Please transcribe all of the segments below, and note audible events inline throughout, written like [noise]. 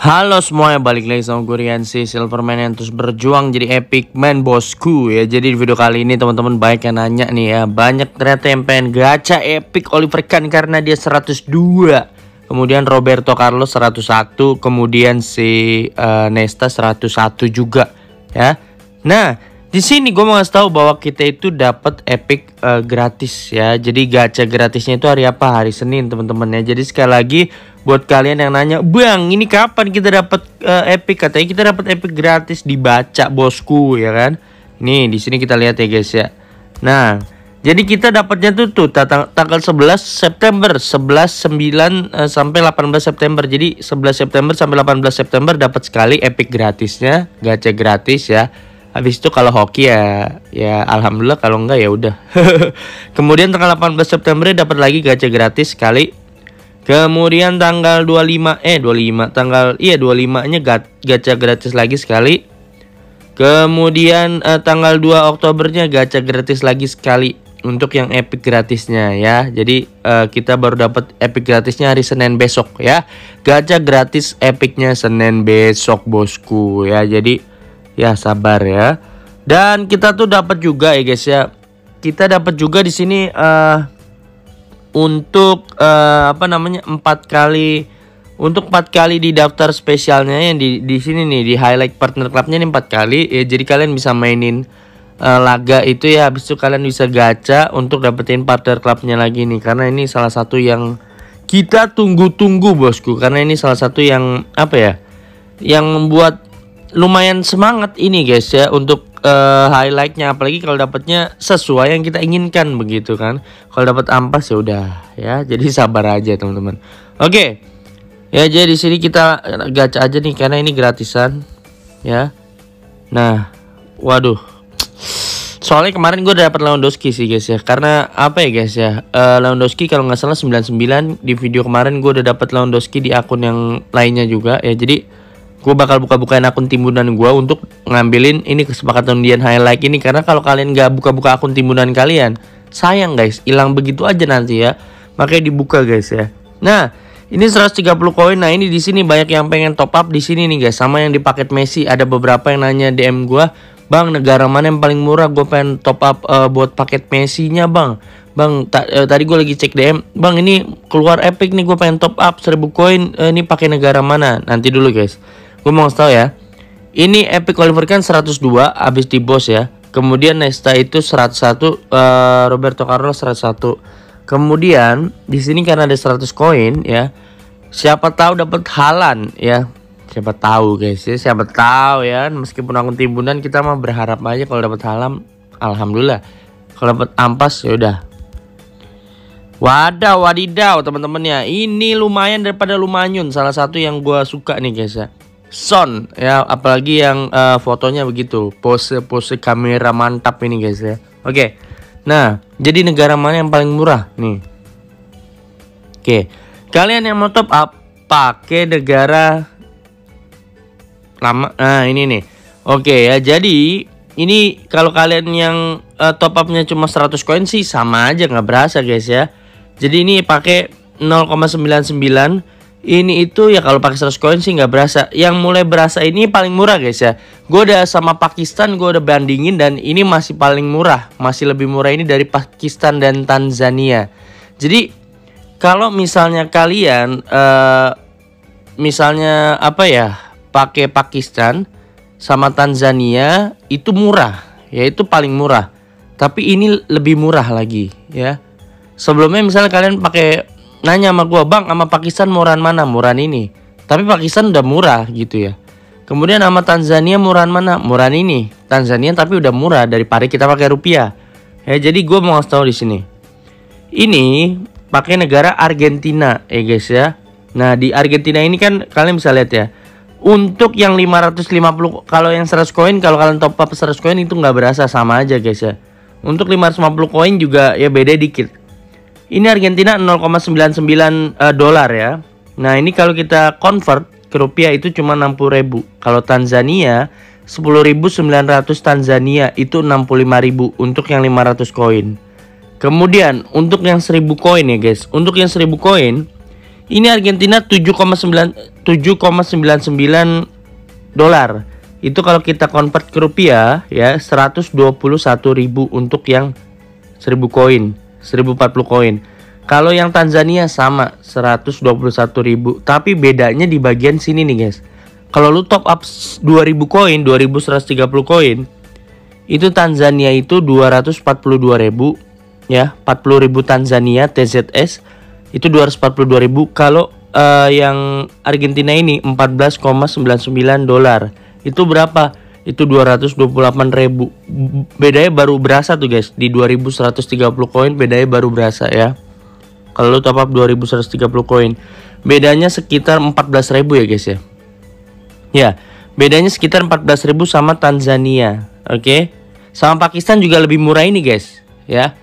Halo semuanya, balik lagi sama gue Rian si Silverman yang terus berjuang jadi epic man bosku ya Jadi di video kali ini teman-teman banyak yang nanya nih ya Banyak ternyata yang pengen gacha epic Oliver Kahn karena dia 102 Kemudian Roberto Carlos 101 Kemudian si uh, Nesta 101 juga ya Nah di sini gue mau ngasih tahu bahwa kita itu dapat epic uh, gratis ya. Jadi gacha gratisnya itu hari apa? Hari Senin teman-teman ya. Jadi sekali lagi buat kalian yang nanya, "Bang, ini kapan kita dapat uh, epic?" Katanya kita dapat epic gratis dibaca bosku ya kan. Nih, di sini kita lihat ya guys ya. Nah, jadi kita dapatnya tuh tuh tang tanggal 11 September, 11 9 uh, sampai 18 September. Jadi 11 September sampai 18 September dapat sekali epic gratisnya, gacha gratis ya Habis itu kalau hoki ya ya alhamdulillah kalau enggak ya udah. [laughs] Kemudian tanggal 18 September dapat lagi gacha gratis sekali. Kemudian tanggal 25 eh 25 tanggal iya 25-nya gacha gratis lagi sekali. Kemudian eh, tanggal 2 Oktobernya gacha gratis lagi sekali untuk yang epic gratisnya ya. Jadi eh, kita baru dapat epic gratisnya hari Senin besok ya. Gacha gratis epicnya Senin besok bosku ya. Jadi ya sabar ya dan kita tuh dapat juga ya guys ya kita dapat juga di sini uh, untuk uh, apa namanya empat kali untuk empat kali di daftar spesialnya yang di di sini nih di highlight partner clubnya nih empat kali. Ya jadi kalian bisa mainin uh, laga itu ya. Habis itu kalian bisa gacha untuk dapetin partner clubnya lagi nih. Karena ini salah satu yang kita tunggu-tunggu bosku. Karena ini salah satu yang apa ya yang membuat lumayan semangat ini guys ya untuk uh, highlightnya. Apalagi kalau dapatnya sesuai yang kita inginkan begitu kan. Kalau dapat ampas ya udah ya. [laughs] Jadi sabar aja teman-teman. Oke. Ya jadi di sini kita gacha aja nih karena ini gratisan ya. Nah waduh. Soalnya kemarin gue dapat Lewandowski sih guys ya. Karena apa ya guys ya? Uh, Lewandowski kalau nggak salah 99 di video kemarin gue udah dapat Lewandowski di akun yang lainnya juga ya. Jadi gue bakal buka-bukain akun timbunan gue untuk ngambilin ini kesepakatan undian highlight ini. Karena kalau kalian gak buka-buka akun timbunan kalian sayang guys. Hilang begitu aja nanti ya. Makanya dibuka guys ya. Nah ini 130 koin. Nah ini di sini banyak yang pengen top up di sini nih guys. Sama yang di paket Messi. Ada beberapa yang nanya DM gue bang negara mana yang paling murah? Gue pengen top up uh, buat paket Messi nya bang. Bang, ta uh, tadi gue lagi cek DM, Bang ini keluar epic nih. Gue pengen top up 1000 koin, uh, ini pakai negara mana? Nanti dulu guys. Gue mau tahu ya. Ini Epic Oliver kan 102 habis di bos ya. Kemudian Nesta itu 101 uh, eh, Roberto Carlos 101. Kemudian di sini karena ada 100 koin ya. Siapa tahu dapat Halan ya. Siapa tahu guys ya, siapa tahu ya. Meskipun akun timbunan kita mah berharap aja kalau dapat Halan alhamdulillah. Kalau dapat ampas ya udah Wadaw, wadidaw teman-teman ya. Ini lumayan daripada lumanyun. Salah satu yang gue suka nih guys ya. Son ya. Apalagi yang uh, fotonya begitu. Pose pose kamera mantap ini guys ya. Oke. Nah jadi negara mana yang paling murah? Nih. Oke. Kalian yang mau top up pakai negara lama nah ini nih. Oke ya. Jadi ini kalau kalian yang uh, top upnya cuma 100 koin sih sama aja nggak berasa guys ya. Jadi ini pakai 0,99 ini itu ya kalau pakai 100 koin sih nggak berasa. Yang mulai berasa ini paling murah guys ya. Gue udah sama Pakistan gue udah bandingin dan ini masih paling murah, masih lebih murah ini dari Pakistan dan Tanzania. Jadi kalau misalnya kalian uh, misalnya apa ya pakai Pakistan sama Tanzania itu murah, ya itu paling murah. Tapi ini lebih murah lagi ya. Sebelumnya misalnya kalian pakai nanya sama gue bang sama Pakistan murahan mana? Murahan ini. Tapi Pakistan udah murah gitu ya. Kemudian sama Tanzania murahan mana? Murahan ini. Tanzania tapi udah murah dari pari kita pakai rupiah. Ya jadi gue mau ngasih tahu di sini. Ini pakai negara Argentina ya guys ya. Nah di Argentina ini kan kalian bisa lihat ya untuk yang 550 kalau yang 100 koin kalau kalian top up 100 koin itu nggak berasa sama aja guys ya. Untuk 550 koin juga ya beda dikit ini Argentina 0,99 uh, dolar ya. Nah, ini kalau kita convert ke rupiah itu cuma 60.000. Kalau Tanzania 10.900 Tanzania itu 65.000 untuk yang 500 koin. Kemudian untuk yang 1000 koin ya guys. Untuk yang 1000 koin Ini Argentina 7,9 7,99 dolar. Itu kalau kita convert ke rupiah ya 121.000 untuk yang 1000 koin, 1040 koin. Kalau yang Tanzania sama 121.000, tapi bedanya di bagian sini nih guys. Kalau lu top up 2000 koin, 2130 koin, itu Tanzania itu 242.000 ya, 40.000 Tanzania TZS itu 242.000 kalau uh, yang Argentina ini 14,99 dolar. Itu berapa? Itu 228.000. Bedanya baru berasa tuh guys. Di 2130 koin bedanya baru berasa ya. Kalau lu top up 2130 koin. Bedanya sekitar 14.000 ya guys ya. Ya, bedanya sekitar 14.000 sama Tanzania. Oke. Okay? Sama Pakistan juga lebih murah ini guys, ya.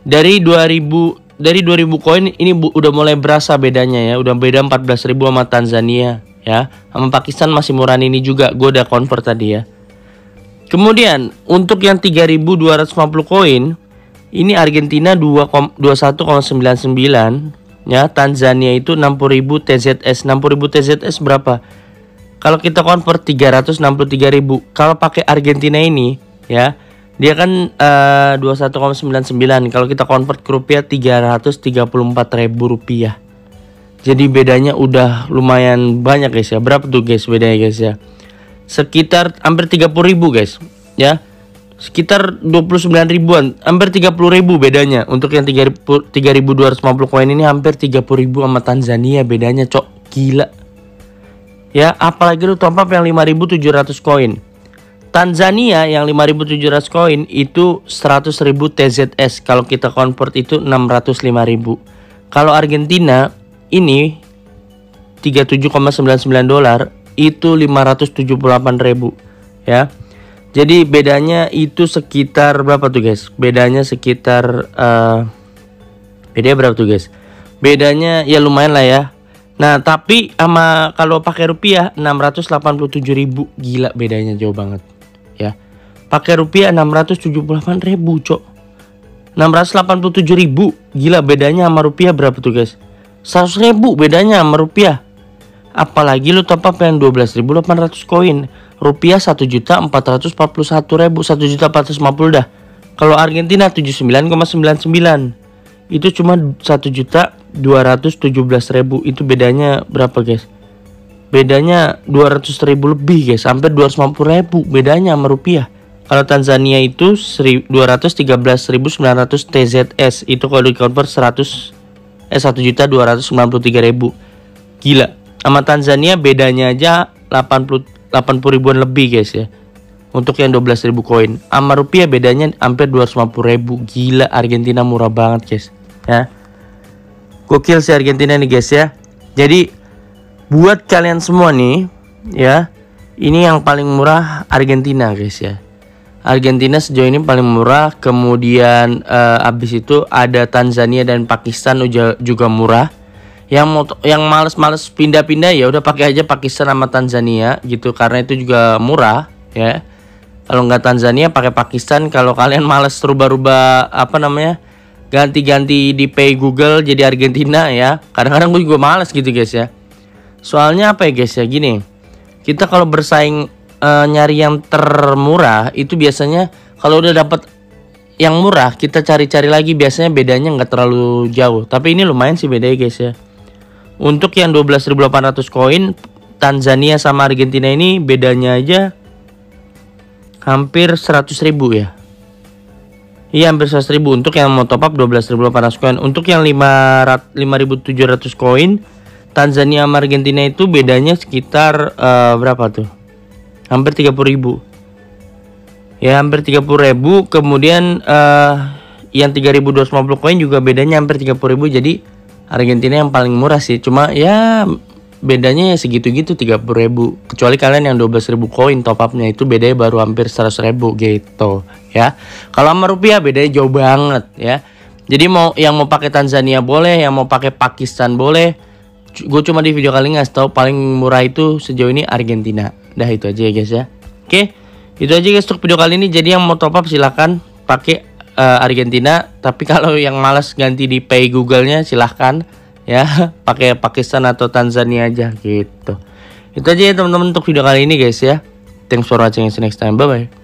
Dari 2000 dari 2000 koin ini udah mulai berasa bedanya ya. Udah beda 14.000 sama Tanzania ya. Sama Pakistan masih murah ini juga. Gue udah convert tadi ya. Kemudian untuk yang 3250 koin ini Argentina 21,99 ya. Tanzania itu 60.000 TZS. 60.000 TZS berapa? Kalau kita convert 363.000. Kalau pakai Argentina ini ya dia kan uh, 21,99 kalau kita convert ke rupiah 334 ribu rupiah. Jadi bedanya udah lumayan banyak guys ya. Berapa tuh guys bedanya guys ya? Sekitar hampir 30 ribu guys. Ya. Sekitar 29 ribuan, hampir 30 ribu bedanya. Untuk yang 3250 koin ini hampir 30 ribu sama Tanzania bedanya cok. Gila. Ya apalagi lu top up yang 5700 koin. Tanzania yang 5.700 koin itu 100.000 TZS. Kalau kita convert itu 605.000. Kalau Argentina ini 37,99 dolar itu 578.000 ya. Jadi bedanya itu sekitar berapa tuh guys? Bedanya sekitar uh, bedanya berapa tuh guys? Bedanya ya lumayan lah ya. Nah, tapi sama kalau pakai rupiah 687.000 gila bedanya jauh banget ya pakai rupiah 678 ribu cok 687 ribu gila bedanya sama rupiah berapa tuh guys 100 ribu bedanya sama rupiah apalagi lu top up yang 12.800 koin. Rupiah 1 juta 441 ribu 1 juta 450 dah. Kalau Argentina 79,99 itu cuma 1 juta 217 ribu. Itu bedanya berapa guys? Bedanya 200 ribu lebih guys. Sampai 250 ribu bedanya sama rupiah. Kalau Tanzania itu 213.900 TZS itu kalau di convert 100 eh 1 juta 293 ribu. Gila sama Tanzania bedanya aja 80 80 ribuan lebih guys ya. Untuk yang 12 ribu koin. Sama rupiah bedanya hampir 250 ribu. Gila Argentina murah banget guys ya. Gokil si Argentina nih guys ya. Jadi buat kalian semua nih ya ini yang paling murah Argentina guys ya. Argentina sejauh ini paling murah. Kemudian uh, abis itu ada Tanzania dan Pakistan juga murah yang mau yang males-males pindah-pindah ya udah pakai aja Pakistan sama Tanzania gitu karena itu juga murah ya kalau nggak Tanzania pakai Pakistan kalau kalian males rubah-rubah apa namanya ganti-ganti di Pay Google jadi Argentina ya kadang-kadang gue juga males gitu guys ya Soalnya apa ya guys ya gini. Kita kalau bersaing uh, nyari yang termurah itu biasanya kalau udah dapat yang murah kita cari-cari lagi biasanya bedanya nggak terlalu jauh. Tapi ini lumayan sih bedanya guys ya. Untuk yang 12.800 koin Tanzania sama Argentina ini bedanya aja hampir 100 ribu ya. Iya hampir 100 ribu untuk yang mau top up 12.800 koin. Untuk yang 5.700 koin Tanzania sama Argentina itu bedanya sekitar uh, berapa tuh? Hampir 30 ribu Ya hampir 30 ribu Kemudian uh, yang 3250 koin juga bedanya hampir 30 ribu Jadi Argentina yang paling murah sih. Cuma ya bedanya ya segitu-gitu 30 ribu. Kecuali kalian yang 12 ribu koin top upnya itu bedanya baru hampir 100 ribu gitu ya. Kalau sama rupiah bedanya jauh banget ya. Jadi mau yang mau pakai Tanzania boleh, yang mau pakai Pakistan boleh, gue cuma di video kali ngasih tau paling murah itu sejauh ini Argentina. Dah itu aja ya guys ya. Oke itu aja guys untuk video kali ini. Jadi yang mau top up silahkan pakai uh, Argentina tapi [laughs] kalau yang malas ganti di pay Google nya silahkan ya [laughs] pakai Pakistan atau Tanzania aja gitu. Itu aja ya teman-teman untuk video kali ini guys ya. Thanks for watching see you next time. Bye bye